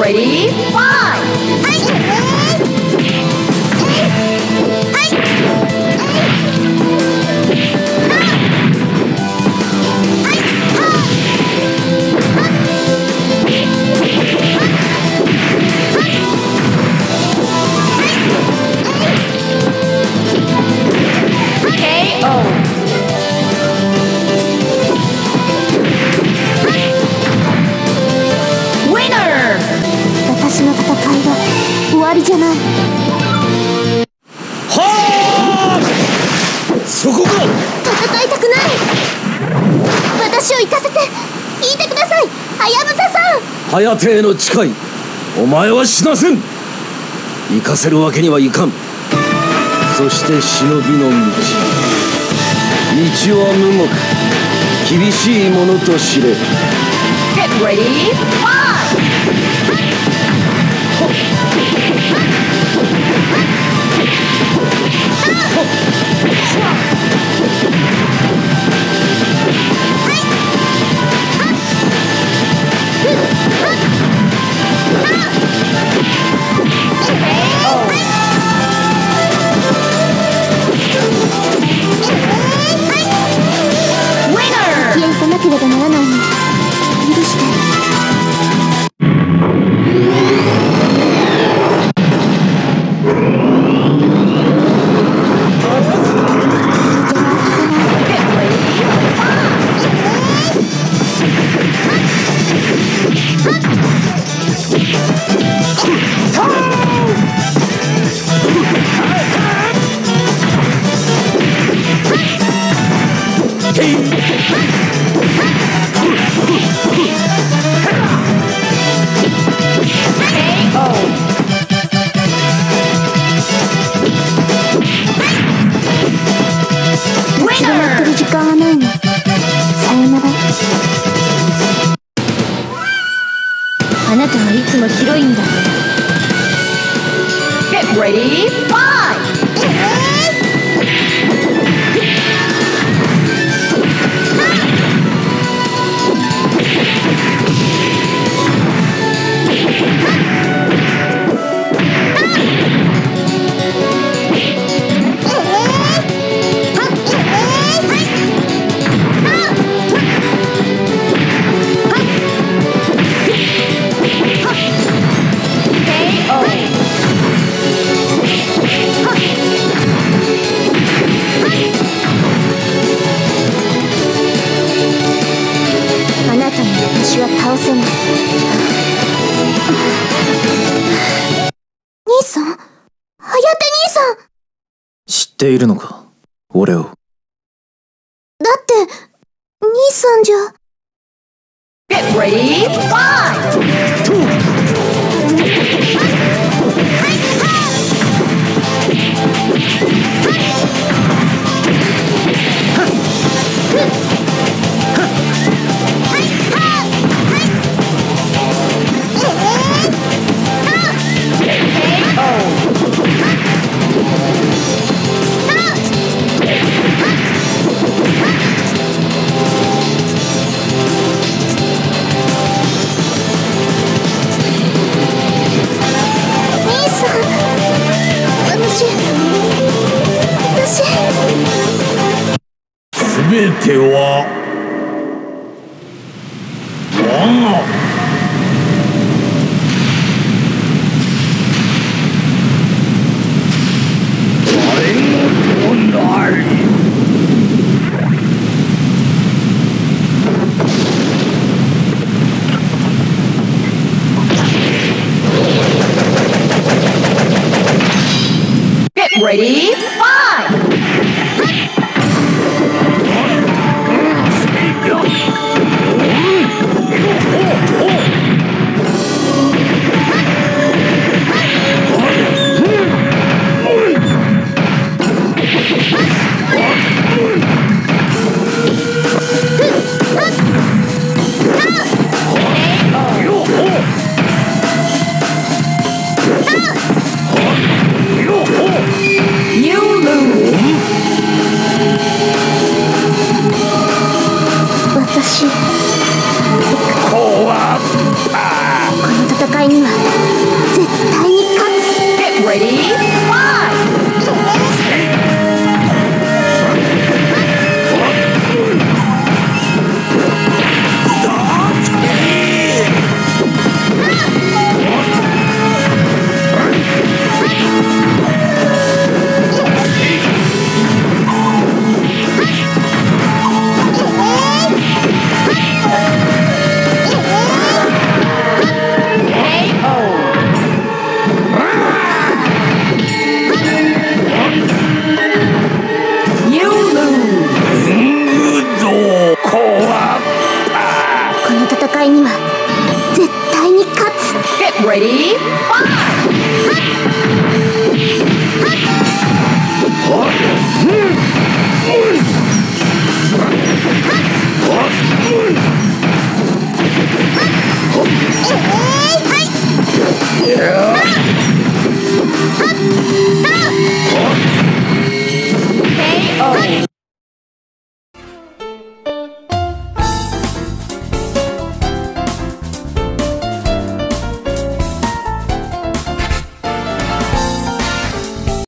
Ready? Five. そこか。戦いたくない。私を行かせて。聞いてください。はやぶささん。ハヤテへの誓い。お前は死なせん。行かせるわけにはいかん。そして忍びの道。道は無獄厳しいものと知れ。Get ready, ければならないの許してあなたはいつもヒロインだ。Get ready, っているのか？俺を。だって兄さんじゃ。Get ready, fight! 兄全ては我が誰事なりGet ready, fight! Ready? Five!